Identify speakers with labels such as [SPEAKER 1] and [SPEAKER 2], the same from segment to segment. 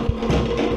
[SPEAKER 1] Música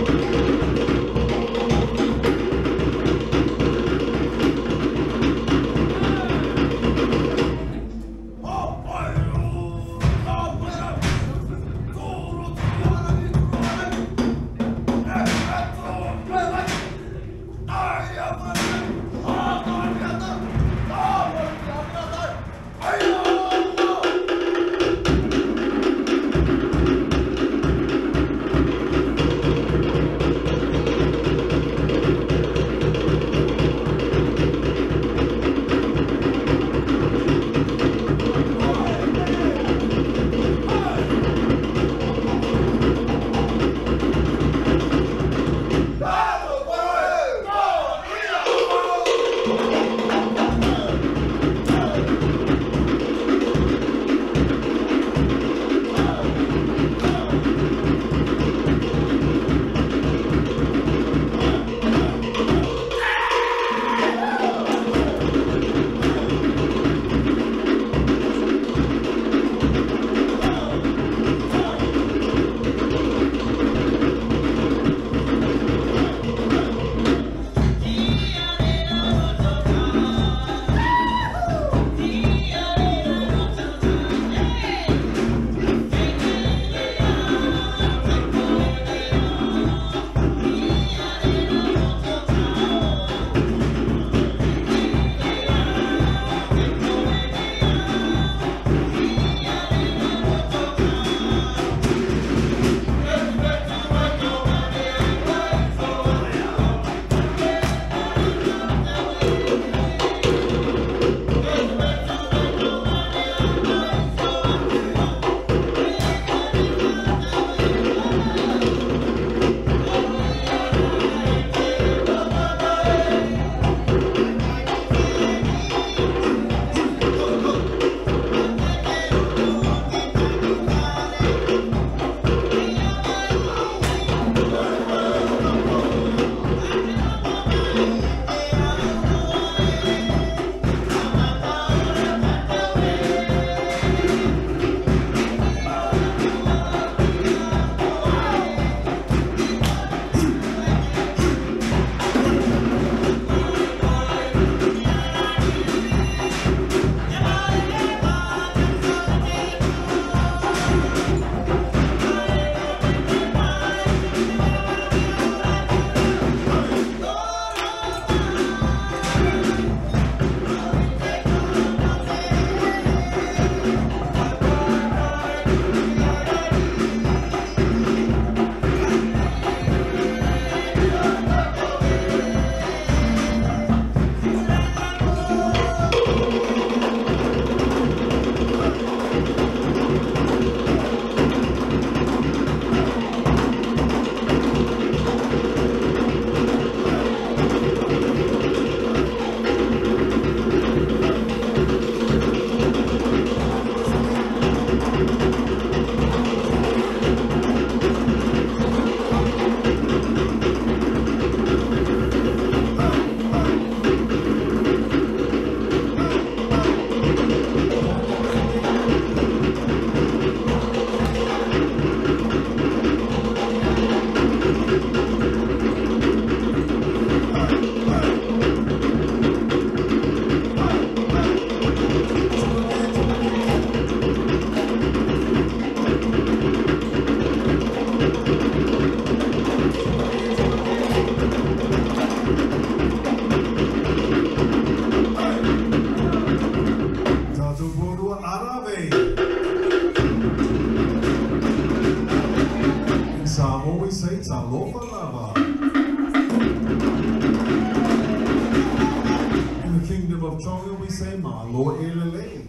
[SPEAKER 1] Of Tonga, we say Malo Elele.